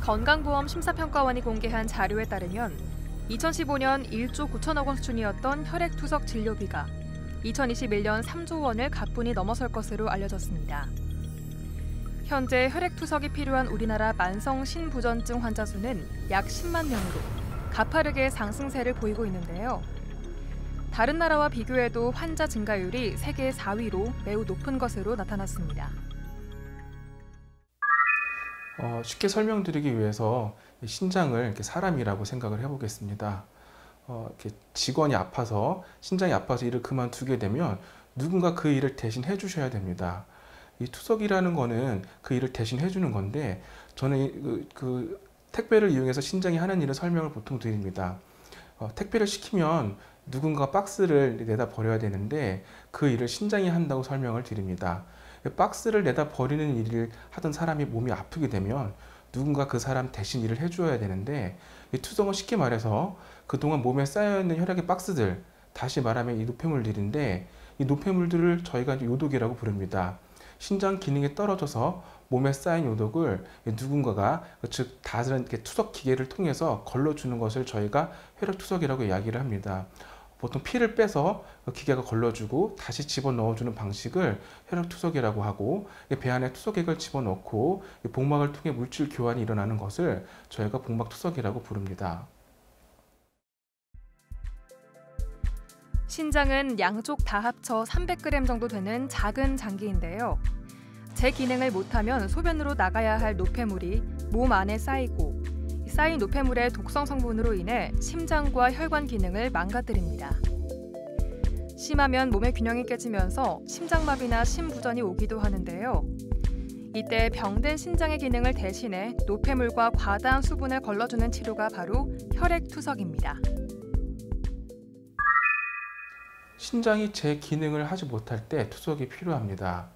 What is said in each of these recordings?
건강보험 심사평가원이 공개한 자료에 따르면 2015년 1조 9천억 원 수준이었던 혈액투석 진료비가 2021년 3조 원을 가뿐히 넘어설 것으로 알려졌습니다. 현재 혈액투석이 필요한 우리나라 만성 신부전증 환자 수는 약 10만 명으로 가파르게 상승세를 보이고 있는데요. 다른 나라와 비교해도 환자 증가율이 세계 4위로 매우 높은 것으로 나타났습니다. 어, 쉽게 설명드리기 위해서 신장을 이렇게 사람이라고 생각을 해보겠습니다. 어, 이렇게 직원이 아파서 신장이 아파서 일을 그만두게 되면 누군가 그 일을 대신 해주셔야 됩니다. 이 투석이라는 거는 그 일을 대신 해주는 건데 저는 그, 그 택배를 이용해서 신장이 하는 일을 설명을 보통 드립니다. 어, 택배를 시키면 누군가 박스를 내다 버려야 되는데 그 일을 신장이 한다고 설명을 드립니다. 박스를 내다 버리는 일을 하던 사람이 몸이 아프게 되면 누군가 그 사람 대신 일을 해줘야 되는데 이 투석은 쉽게 말해서 그동안 몸에 쌓여있는 혈액의 박스들 다시 말하면 이 노폐물들인데 이 노폐물들을 저희가 요독이라고 부릅니다. 신장 기능이 떨어져서 몸에 쌓인 요독을 누군가가 즉 다른 투석 기계를 통해서 걸러주는 것을 저희가 혈액 투석이라고 이야기를 합니다. 보통 피를 빼서 그 기계가 걸러주고 다시 집어넣어주는 방식을 혈액투석이라고 하고 배 안에 투석액을 집어넣고 복막을 통해 물질 교환이 일어나는 것을 저희가 복막투석이라고 부릅니다. 신장은 양쪽 다 합쳐 300g 정도 되는 작은 장기인데요. 제 기능을 못하면 소변으로 나가야 할 노폐물이 몸 안에 쌓이고 쌓인 노폐물의 독성 성분으로 인해 심장과 혈관 기능을 망가뜨립니다. 심하면 몸의 균형이 깨지면서 심장마비나 심부전이 오기도 하는데요. 이때 병든 신장의 기능을 대신해 노폐물과 과다한 수분을 걸러주는 치료가 바로 혈액투석입니다. 신장이 제 기능을 하지 못할 때 투석이 필요합니다.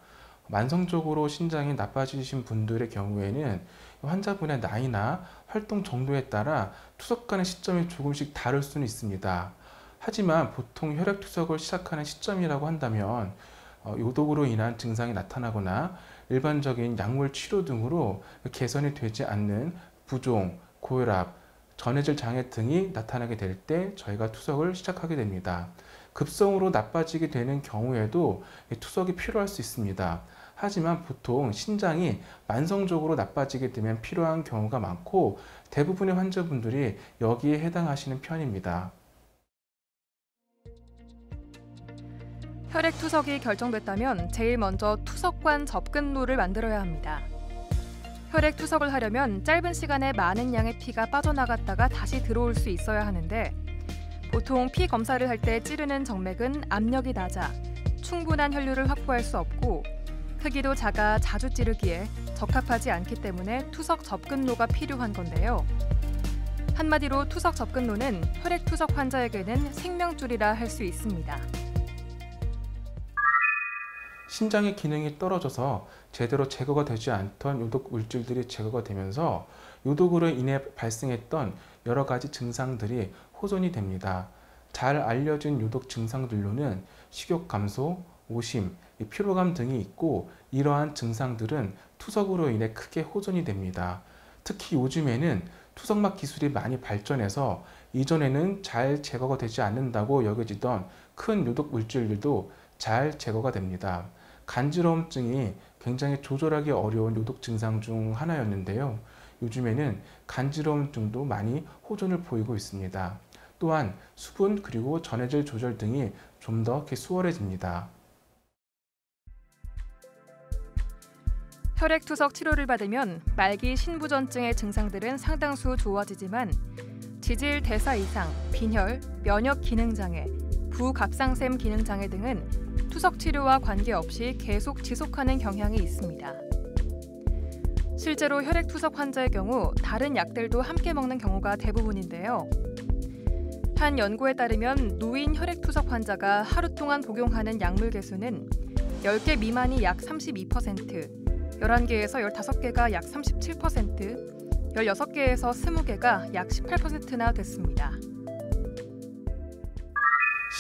만성적으로 신장이 나빠지신 분들의 경우에는 환자분의 나이나 활동 정도에 따라 투석하는 시점이 조금씩 다를 수는 있습니다. 하지만 보통 혈액 투석을 시작하는 시점이라고 한다면 어, 요독으로 인한 증상이 나타나거나 일반적인 약물 치료 등으로 개선이 되지 않는 부종, 고혈압, 전해질 장애 등이 나타나게 될 때 저희가 투석을 시작하게 됩니다. 급성으로 나빠지게 되는 경우에도 투석이 필요할 수 있습니다. 하지만 보통 신장이 만성적으로 나빠지게 되면 필요한 경우가 많고 대부분의 환자분들이 여기에 해당하시는 편입니다. 혈액 투석이 결정됐다면 제일 먼저 투석관 접근로를 만들어야 합니다. 혈액 투석을 하려면 짧은 시간에 많은 양의 피가 빠져나갔다가 다시 들어올 수 있어야 하는데 보통 피 검사를 할 때 찌르는 정맥은 압력이 낮아 충분한 혈류를 확보할 수 없고 크기도 작아 자주 찌르기에 적합하지 않기 때문에 투석 접근로가 필요한 건데요. 한마디로 투석 접근로는 혈액 투석 환자에게는 생명줄이라 할 수 있습니다. 신장의 기능이 떨어져서 제대로 제거가 되지 않던 요독 물질들이 제거가 되면서 요독으로 인해 발생했던 여러 가지 증상들이 호전이 됩니다. 잘 알려진 요독 증상들로는 식욕 감소, 오심, 피로감 등이 있고 이러한 증상들은 투석으로 인해 크게 호전이 됩니다. 특히 요즘에는 투석막 기술이 많이 발전해서 이전에는 잘 제거가 되지 않는다고 여겨지던 큰 요독 물질들도 잘 제거가 됩니다. 간지러움증이 굉장히 조절하기 어려운 요독 증상 중 하나였는데요. 요즘에는 간지러움증도 많이 호전을 보이고 있습니다. 또한 수분 그리고 전해질 조절 등이 좀 더 수월해집니다. 혈액투석 치료를 받으면 말기 신부전증의 증상들은 상당수 좋아지지만 지질 대사 이상, 빈혈, 면역 기능 장애, 부갑상샘 기능 장애 등은 투석 치료와 관계없이 계속 지속하는 경향이 있습니다. 실제로 혈액 투석 환자의 경우 다른 약들도 함께 먹는 경우가 대부분인데요. 한 연구에 따르면 노인 혈액투석 환자가 하루 동안 복용하는 약물 개수는 10개 미만이 약 32%, 11개에서 15개가 약 37%, 16개에서 20개가 약 18%나 됐습니다.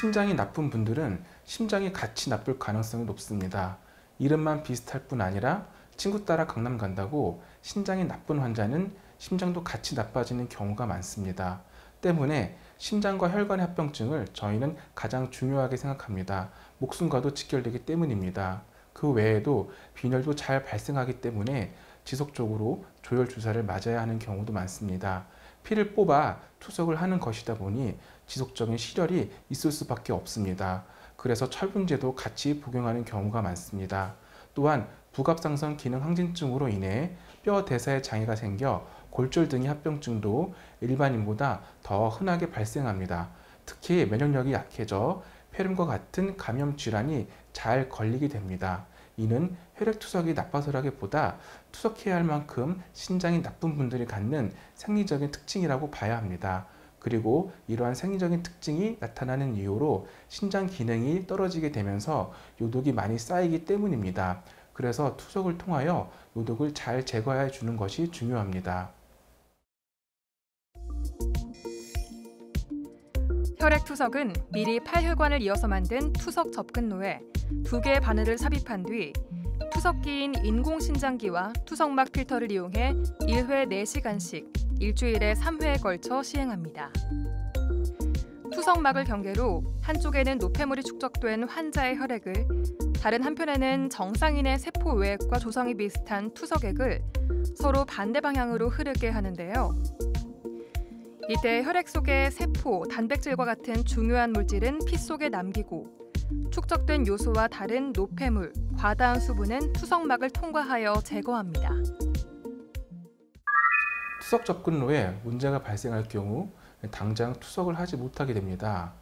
신장이 나쁜 분들은 심장이 같이 나쁠 가능성이 높습니다. 이름만 비슷할 뿐 아니라 친구 따라 강남 간다고 신장이 나쁜 환자는 심장도 같이 나빠지는 경우가 많습니다. 때문에 심장과 혈관의 합병증을 저희는 가장 중요하게 생각합니다. 목숨과도 직결되기 때문입니다. 그 외에도 빈혈도 잘 발생하기 때문에 지속적으로 조혈 주사를 맞아야 하는 경우도 많습니다. 피를 뽑아 투석을 하는 것이다 보니 지속적인 실혈이 있을 수밖에 없습니다. 그래서 철분제도 같이 복용하는 경우가 많습니다. 또한 부갑상선 기능 항진증으로 인해 뼈 대사에 장애가 생겨 골절 등의 합병증도 일반인보다 더 흔하게 발생합니다. 특히 면역력이 약해져 폐렴과 같은 감염 질환이 잘 걸리게 됩니다. 이는 혈액 투석이 나빠서라기보다 투석해야 할 만큼 신장이 나쁜 분들이 갖는 생리적인 특징이라고 봐야 합니다. 그리고 이러한 생리적인 특징이 나타나는 이유로 신장 기능이 떨어지게 되면서 요독이 많이 쌓이기 때문입니다. 그래서 투석을 통하여 요독을 잘 제거해 주는 것이 중요합니다. 혈액 투석은 미리 팔혈관을 이어서 만든 투석 접근로에 두 개의 바늘을 삽입한 뒤 투석기인 인공신장기와 투석막 필터를 이용해 1회 4시간씩 일주일에 3회에 걸쳐 시행합니다. 투석막을 경계로 한쪽에는 노폐물이 축적된 환자의 혈액을 다른 한편에는 정상인의 세포 외액과 조성이 비슷한 투석액을 서로 반대 방향으로 흐르게 하는데요. 이때 혈액 속의 세포, 단백질과 같은 중요한 물질은 피 속에 남기고 축적된 요소와 다른 노폐물, 과다한 수분은 투석막을 통과하여 제거합니다. 투석 접근로에 문제가 발생할 경우 당장 투석을 하지 못하게 됩니다.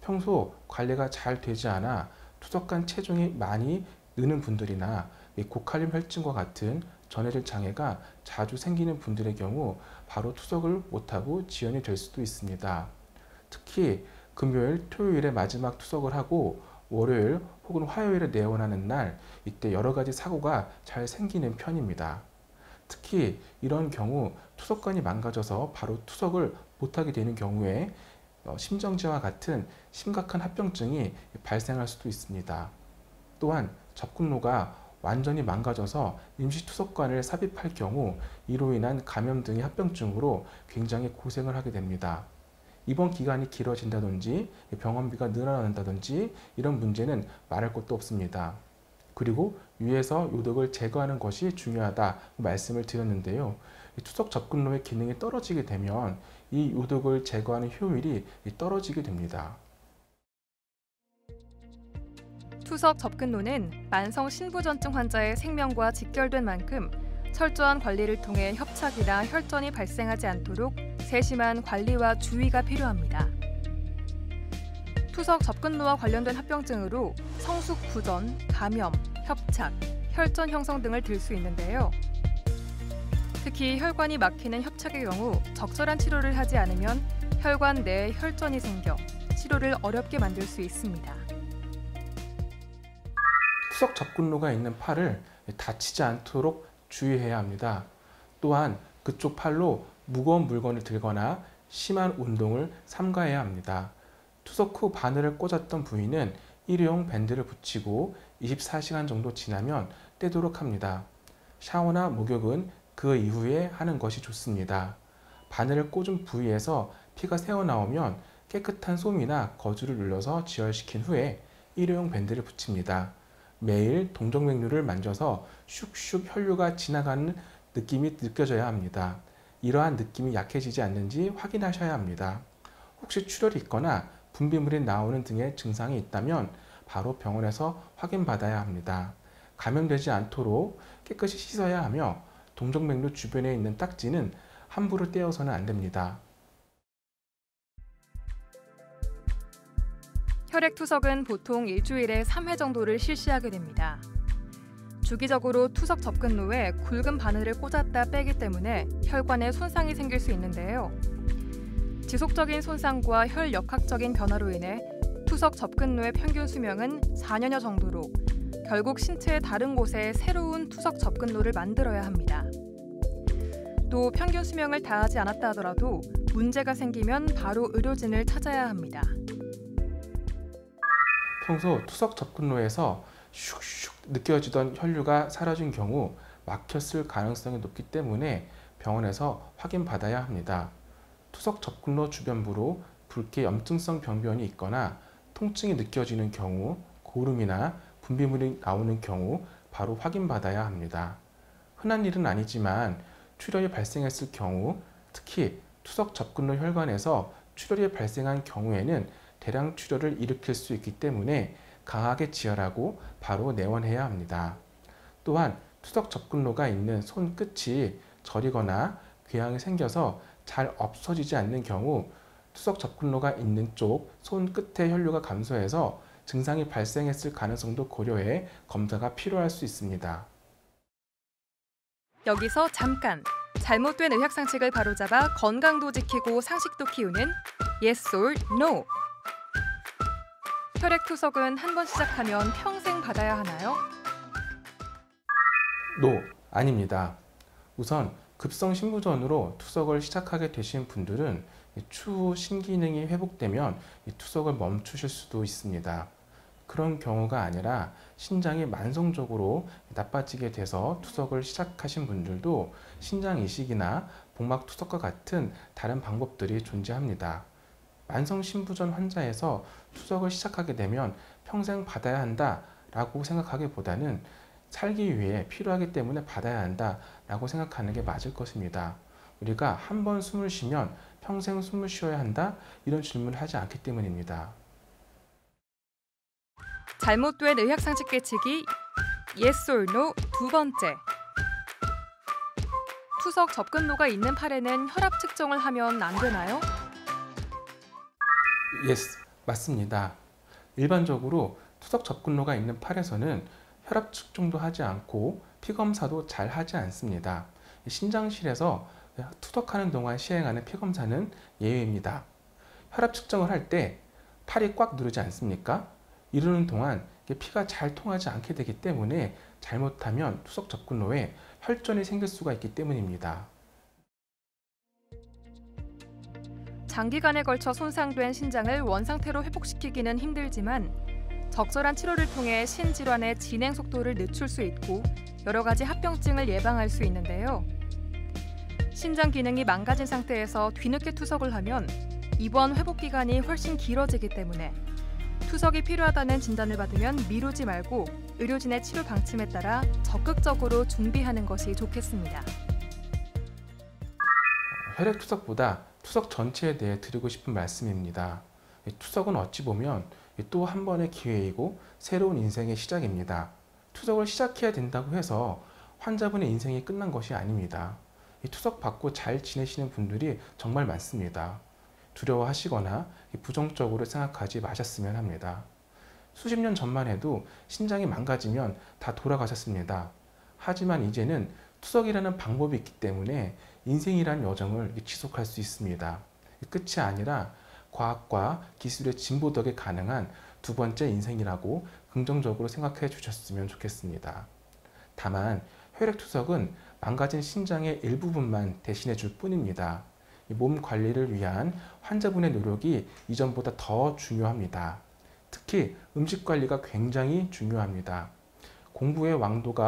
평소 관리가 잘 되지 않아 투석간 체중이 많이 느는 분들이나 고칼륨 혈증과 같은 전해질 장애가 자주 생기는 분들의 경우 바로 투석을 못하고 지연이 될 수도 있습니다. 특히 금요일, 토요일에 마지막 투석을 하고 월요일 혹은 화요일에 내원하는 날 이때 여러 가지 사고가 잘 생기는 편입니다. 특히 이런 경우 투석관이 망가져서 바로 투석을 못하게 되는 경우에 어, 심정지와 같은 심각한 합병증이 발생할 수도 있습니다. 또한 접근로가 완전히 망가져서 임시투석관을 삽입할 경우 이로 인한 감염 등의 합병증으로 굉장히 고생을 하게 됩니다. 입원 기간이 길어진다든지 병원비가 늘어난다든지 이런 문제는 말할 것도 없습니다. 그리고 위에서 요독을 제거하는 것이 중요하다 말씀을 드렸는데요. 투석 접근로의 기능이 떨어지게 되면 이 요독을 제거하는 효율이 떨어지게 됩니다. 투석 접근로는 만성 신부전증 환자의 생명과 직결된 만큼 철저한 관리를 통해 협착이나 혈전이 발생하지 않도록 세심한 관리와 주의가 필요합니다. 투석 접근로와 관련된 합병증으로 성숙 구전, 감염, 협착, 혈전 형성 등을 들 수 있는데요. 특히 혈관이 막히는 협착의 경우 적절한 치료를 하지 않으면 혈관 내에 혈전이 생겨 치료를 어렵게 만들 수 있습니다. 투석 접근로가 있는 팔을 다치지 않도록 주의해야 합니다. 또한 그쪽 팔로 무거운 물건을 들거나 심한 운동을 삼가해야 합니다. 투석 후 바늘을 꽂았던 부위는 일회용 밴드를 붙이고 24시간 정도 지나면 떼도록 합니다. 샤워나 목욕은 그 이후에 하는 것이 좋습니다. 바늘을 꽂은 부위에서 피가 새어나오면 깨끗한 솜이나 거즈를 눌러서 지혈시킨 후에 일회용 밴드를 붙입니다. 매일 동정맥루를 만져서 슉슉 혈류가 지나가는 느낌이 느껴져야 합니다. 이러한 느낌이 약해지지 않는지 확인하셔야 합니다. 혹시 출혈이 있거나 분비물이 나오는 등의 증상이 있다면 바로 병원에서 확인받아야 합니다. 감염되지 않도록 깨끗이 씻어야 하며 동정맥류 주변에 있는 딱지는 함부로 떼어서는 안 됩니다. 혈액 투석은 보통 일주일에 3회 정도를 실시하게 됩니다. 주기적으로 투석 접근로에 굵은 바늘을 꽂았다 빼기 때문에 혈관에 손상이 생길 수 있는데요. 지속적인 손상과 혈 역학적인 변화로 인해 투석 접근로의 평균 수명은 4년여 정도로 결국 신체의 다른 곳에 새로운 투석 접근로를 만들어야 합니다. 또 평균 수명을 다하지 않았다 하더라도 문제가 생기면 바로 의료진을 찾아야 합니다. 평소 투석 접근로에서 슉슉 느껴지던 혈류가 사라진 경우 막혔을 가능성이 높기 때문에 병원에서 확인받아야 합니다. 투석 접근로 주변부로 붉게 염증성 병변이 있거나 통증이 느껴지는 경우, 고름이나 분비물이 나오는 경우 바로 확인받아야 합니다. 흔한 일은 아니지만 출혈이 발생했을 경우, 특히 투석 접근로 혈관에서 출혈이 발생한 경우에는 대량 출혈을 일으킬 수 있기 때문에 강하게 지혈하고 바로 내원해야 합니다. 또한 투석 접근로가 있는 손 끝이 저리거나 궤양이 생겨서 잘 없어지지 않는 경우 투석 접근로가 있는 쪽 손 끝의 혈류가 감소해서 증상이 발생했을 가능성도 고려해 검사가 필요할 수 있습니다. 여기서 잠깐 잘못된 의학 상식을 바로잡아 건강도 지키고 상식도 키우는 Yes or No. 혈액 투석은 한 번 시작하면 평생 받아야 하나요? 노, 아닙니다. 우선 급성 신부전으로 투석을 시작하게 되신 분들은 추후 신기능이 회복되면 이 투석을 멈추실 수도 있습니다. 그런 경우가 아니라 신장이 만성적으로 나빠지게 돼서 투석을 시작하신 분들도 신장 이식이나 복막 투석과 같은 다른 방법들이 존재합니다. 만성 신부전 환자에서 투석을 시작하게 되면 평생 받아야 한다라고 생각하기보다는 살기 위해 필요하기 때문에 받아야 한다라고 생각하는 게 맞을 것입니다. 우리가 한 번 숨을 쉬면 평생 숨을 쉬어야 한다 이런 질문을 하지 않기 때문입니다. 잘못된 의학 상식 깨치기 Yes or No 두 번째. 투석 접근로가 있는 팔에는 혈압 측정을 하면 안 되나요? Yes, 맞습니다. 일반적으로 투석 접근로가 있는 팔에서는 혈압 측정도 하지 않고 피 검사도 잘 하지 않습니다. 신장실에서 투석하는 동안 시행하는 피 검사는 예외입니다. 혈압 측정을 할 때 팔이 꽉 누르지 않습니까? 이러는 동안 피가 잘 통하지 않게 되기 때문에 잘못하면 투석 접근로에 혈전이 생길 수가 있기 때문입니다. 장기간에 걸쳐 손상된 신장을 원상태로 회복시키기는 힘들지만 적절한 치료를 통해 신질환의 진행 속도를 늦출 수 있고 여러 가지 합병증을 예방할 수 있는데요. 신장 기능이 망가진 상태에서 뒤늦게 투석을 하면 입원 회복 기간이 훨씬 길어지기 때문에 투석이 필요하다는 진단을 받으면 미루지 말고 의료진의 치료 방침에 따라 적극적으로 준비하는 것이 좋겠습니다. 혈액 투석보다 투석 전체에 대해 드리고 싶은 말씀입니다. 투석은 어찌 보면 또 한 번의 기회이고 새로운 인생의 시작입니다. 투석을 시작해야 된다고 해서 환자분의 인생이 끝난 것이 아닙니다. 투석 받고 잘 지내시는 분들이 정말 많습니다. 두려워하시거나 부정적으로 생각하지 마셨으면 합니다. 수십 년 전만 해도 신장이 망가지면 다 돌아가셨습니다. 하지만 이제는 투석이라는 방법이 있기 때문에 인생이란 여정을 지속할 수 있습니다. 끝이 아니라 과학과 기술의 진보 덕에 가능한 두 번째 인생이라고 긍정적으로 생각해 주셨으면 좋겠습니다. 다만 혈액 투석은 망가진 신장의 일부분만 대신해 줄 뿐입니다. 몸 관리를 위한 환자분의 노력이 이전보다 더 중요합니다. 특히 음식 관리가 굉장히 중요합니다. 공부의 왕도가